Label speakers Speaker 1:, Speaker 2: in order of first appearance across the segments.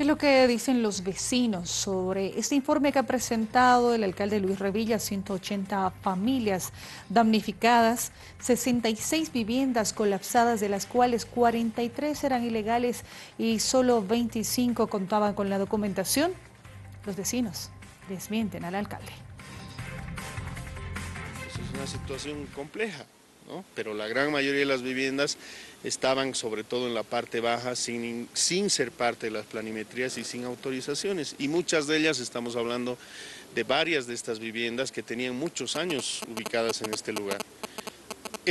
Speaker 1: ¿Qué es lo que dicen los vecinos sobre este informe que ha presentado el alcalde Luis Revilla? 180 familias damnificadas, 66 viviendas colapsadas, de las cuales 43 eran ilegales y solo 25 contaban con la documentación. Los vecinos desmienten al alcalde.
Speaker 2: Es una situación compleja, pero la gran mayoría de las viviendas estaban sobre todo en la parte baja sin, sin ser parte de las planimetrías y sin autorizaciones. Y muchas de ellas, estamos hablando de varias de estas viviendas que tenían muchos años ubicadas en este lugar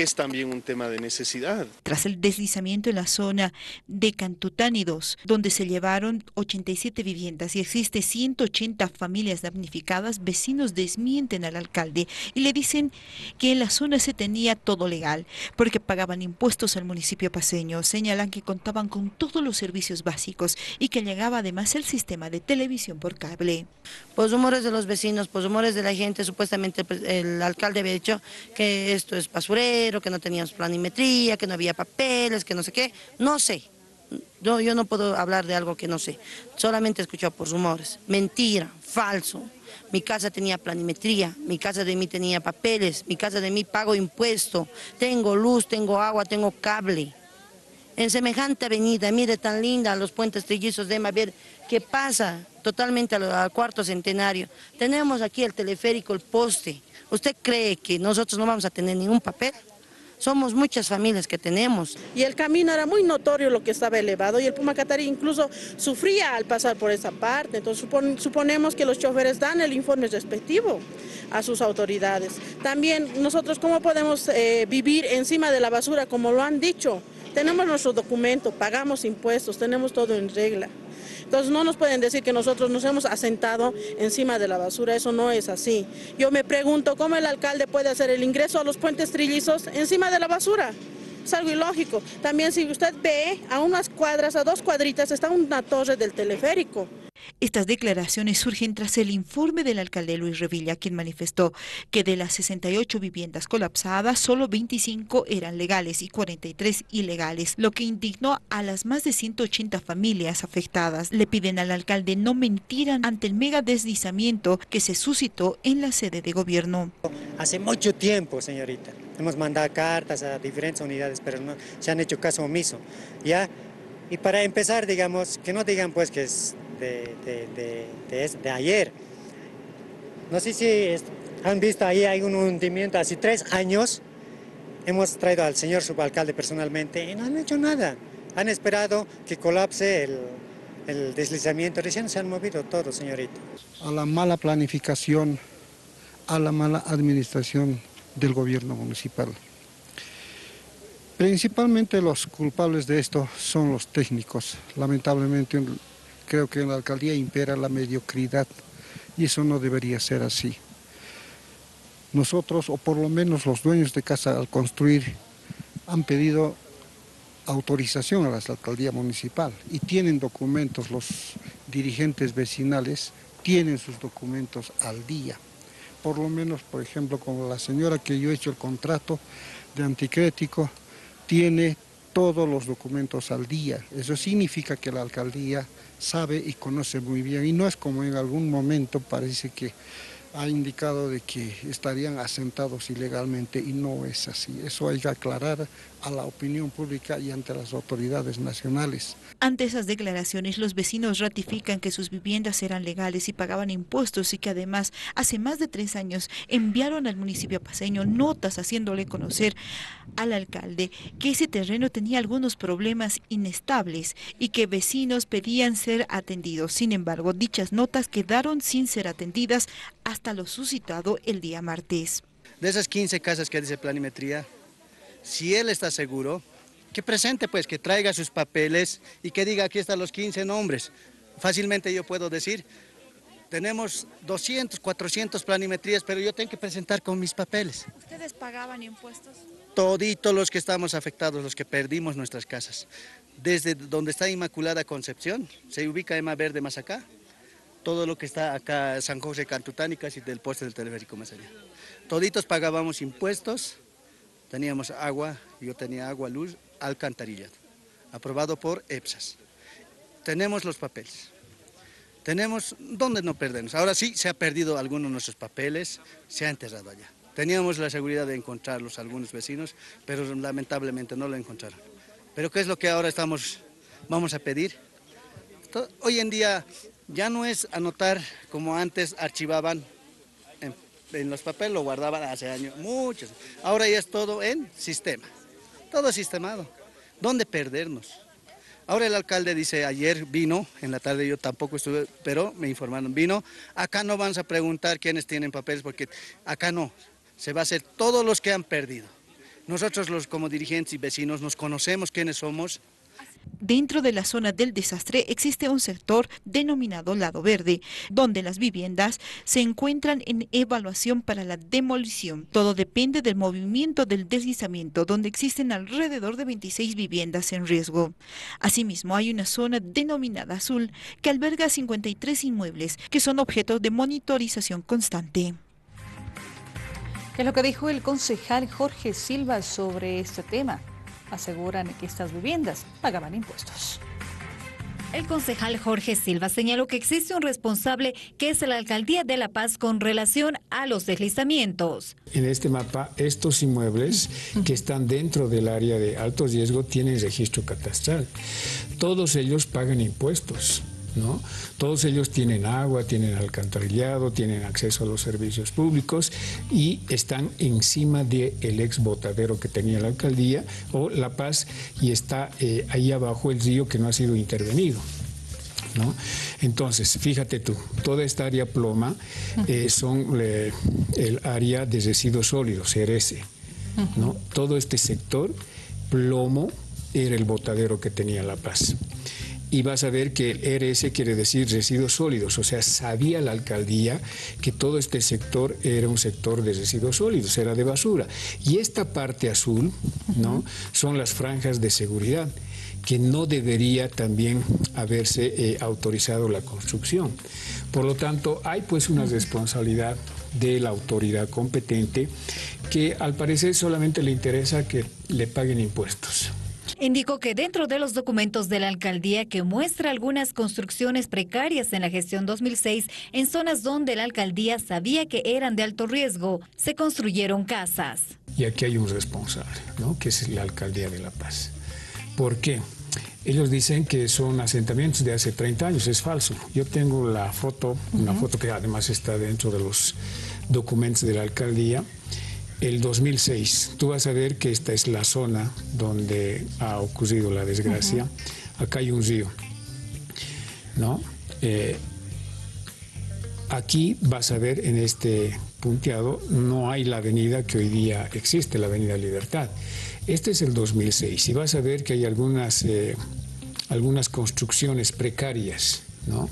Speaker 2: es también un tema de necesidad.
Speaker 3: Tras el deslizamiento en la zona de Cantutánidos, donde se llevaron 87 viviendas y existe 180 familias damnificadas, vecinos desmienten al alcalde y le dicen que en la zona se tenía todo legal, porque pagaban impuestos al municipio paseño. Señalan que contaban con todos los servicios básicos y que llegaba además el sistema de televisión por cable.
Speaker 4: Por rumores de los vecinos, por rumores de la gente, supuestamente el alcalde había dicho que esto es basurero, que no teníamos planimetría, que no había papeles, que no sé qué. No sé. Yo, no puedo hablar de algo que no sé. Solamente he escuchado por rumores. Mentira, falso. Mi casa tenía planimetría, mi casa de mí tenía papeles, mi casa de mí pago impuesto, tengo luz, tengo agua, tengo cable. En semejante avenida, mire tan linda, los puentes trillizos de ver ¿qué pasa? Totalmente al, al cuarto centenario. Tenemos aquí el teleférico, el poste. ¿Usted cree que nosotros no vamos a tener ningún papel? Somos muchas familias que tenemos.
Speaker 5: Y el camino era muy notorio lo que estaba elevado y el Pumacatari incluso sufría al pasar por esa parte. Entonces suponemos que los choferes dan el informe respectivo a sus autoridades. También nosotros cómo podemos eh, vivir encima de la basura como lo han dicho. Tenemos nuestro documento, pagamos impuestos, tenemos todo en regla. Entonces no nos pueden decir que nosotros nos hemos asentado encima de la basura, eso no es así. Yo me pregunto cómo el alcalde puede hacer el ingreso a los puentes trillizos encima de la basura. Es algo ilógico. También si usted ve a unas cuadras, a dos cuadritas, está una torre del teleférico.
Speaker 3: Estas declaraciones surgen tras el informe del alcalde Luis Revilla, quien manifestó que de las 68 viviendas colapsadas, solo 25 eran legales y 43 ilegales, lo que indignó a las más de 180 familias afectadas. Le piden al alcalde no mentiran ante el mega deslizamiento que se suscitó en la sede de gobierno.
Speaker 6: Hace mucho tiempo, señorita, hemos mandado cartas a diferentes unidades, pero no se han hecho caso omiso. ¿ya? Y para empezar, digamos, que no digan pues que es de, ayer. No sé si han visto ahí hay un hundimiento hace tres años. Hemos traído al señor subalcalde personalmente y no han hecho nada. Han esperado que colapse el, el deslizamiento. Recién se han movido todos, señorita.
Speaker 7: A la mala planificación, a la mala administración del gobierno municipal. Principalmente los culpables de esto son los técnicos. Lamentablemente creo que en la alcaldía impera la mediocridad y eso no debería ser así. Nosotros, o por lo menos los dueños de casa al construir, han pedido autorización a la alcaldía municipal y tienen documentos, los dirigentes vecinales tienen sus documentos al día. Por lo menos, por ejemplo, como la señora que yo he hecho el contrato de anticrético, tiene todos los documentos al día. Eso significa que la alcaldía sabe y conoce muy bien y no es como en algún momento parece que ha indicado de que estarían asentados ilegalmente y no es así. Eso hay que aclarar a la opinión pública y ante las autoridades nacionales.
Speaker 3: Ante esas declaraciones, los vecinos ratifican que sus viviendas eran legales y pagaban impuestos y que además hace más de tres años enviaron al municipio paseño notas haciéndole conocer al alcalde que ese terreno tenía algunos problemas inestables y que vecinos pedían ser atendidos. Sin embargo, dichas notas quedaron sin ser atendidas hasta lo suscitado el día martes.
Speaker 8: De esas 15 casas que dice planimetría, si él está seguro, que presente pues, que traiga sus papeles y que diga aquí están los 15 nombres. Fácilmente yo puedo decir, tenemos 200, 400 planimetrías, pero yo tengo que presentar con mis papeles.
Speaker 1: ¿Ustedes pagaban impuestos?
Speaker 8: Toditos los que estamos afectados, los que perdimos nuestras casas. Desde donde está Inmaculada Concepción, se ubica Emma Verde más acá, todo lo que está acá, San José Cantutánicas y del puesto del teleférico más allá. Toditos pagábamos impuestos, teníamos agua, yo tenía agua, luz, alcantarillado, aprobado por EPSAS. Tenemos los papeles. Tenemos, ¿dónde no perdernos? Ahora sí, se ha perdido algunos de nuestros papeles, se ha enterrado allá. Teníamos la seguridad de encontrarlos algunos vecinos, pero lamentablemente no lo encontraron. Pero ¿qué es lo que ahora estamos, vamos a pedir? Hoy en día ya no es anotar como antes archivaban en, los papeles, lo guardaban hace años, muchos. Ahora ya es todo en sistema, todo sistemado. ¿Dónde perdernos? Ahora el alcalde dice, ayer vino, en la tarde yo tampoco estuve, pero me informaron, vino, acá no vamos a preguntar quiénes tienen papeles, porque acá no, se va a hacer todos los que han perdido. Nosotros los como dirigentes y vecinos nos conocemos quiénes somos,
Speaker 3: Dentro de la zona del desastre existe un sector denominado Lado Verde, donde las viviendas se encuentran en evaluación para la demolición. Todo depende del movimiento del deslizamiento, donde existen alrededor de 26 viviendas en riesgo. Asimismo, hay una zona denominada Azul, que alberga 53 inmuebles, que son objeto de monitorización constante.
Speaker 1: ¿Qué es lo que dijo el concejal Jorge Silva sobre este tema? Aseguran que estas viviendas pagaban impuestos.
Speaker 9: El concejal Jorge Silva señaló que existe un responsable que es la Alcaldía de La Paz con relación a los deslizamientos.
Speaker 10: En este mapa, estos inmuebles que están dentro del área de alto riesgo tienen registro catastral. Todos ellos pagan impuestos. ¿No? Todos ellos tienen agua, tienen alcantarillado, tienen acceso a los servicios públicos y están encima del el ex botadero que tenía la alcaldía o La Paz y está eh, ahí abajo el río que no ha sido intervenido. ¿No? Entonces, fíjate tú, toda esta área ploma eh, son el área de residuos sólidos, RS. ¿no? Todo este sector, plomo, era el botadero que tenía La Paz y vas a ver que el RS quiere decir residuos sólidos, o sea, sabía la alcaldía que todo este sector era un sector de residuos sólidos, era de basura. Y esta parte azul, ¿no? Son las franjas de seguridad que no debería también haberse eh, autorizado la construcción. Por lo tanto, hay pues una responsabilidad de la autoridad competente que al parecer solamente le interesa que le paguen impuestos.
Speaker 9: Indicó que dentro de los documentos de la alcaldía que muestra algunas construcciones precarias en la gestión 2006 en zonas donde la alcaldía sabía que eran de alto riesgo, se construyeron casas.
Speaker 10: Y aquí hay un responsable, ¿no? que es la alcaldía de La Paz. ¿Por qué? Ellos dicen que son asentamientos de hace 30 años, es falso. Yo tengo la foto, una foto que además está dentro de los documentos de la alcaldía, el 2006. Tú vas a ver que esta es la zona donde ha ocurrido la desgracia. Acá hay un río, ¿no? Eh, aquí vas a ver en este punteado, no hay la avenida que hoy día existe, la Avenida Libertad. Este es el 2006 y vas a ver que hay algunas, eh, algunas construcciones precarias, ¿no?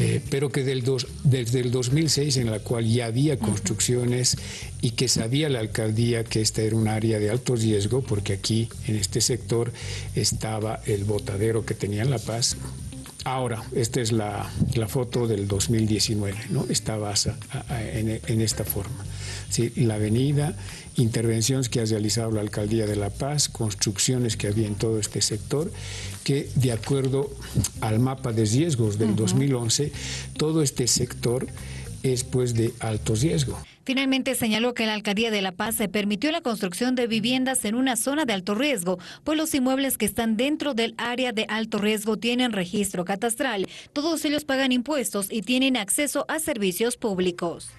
Speaker 10: Eh, pero que desde el 2006 en la cual ya había construcciones y que sabía la alcaldía que esta era un área de alto riesgo, porque aquí en este sector estaba el botadero que tenía en La Paz. Ahora, esta es la, foto del 2019, ¿no? Estaba en, en esta forma. ¿Sí? La avenida, intervenciones que ha realizado la Alcaldía de La Paz, construcciones que había en todo este sector, que de acuerdo al mapa de riesgos del 2011, todo este sector es pues de alto riesgo.
Speaker 9: Finalmente señaló que la Alcaldía de La Paz se permitió la construcción de viviendas en una zona de alto riesgo, pues los inmuebles que están dentro del área de alto riesgo tienen registro catastral. Todos ellos pagan impuestos y tienen acceso a servicios públicos.